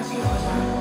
Gracias.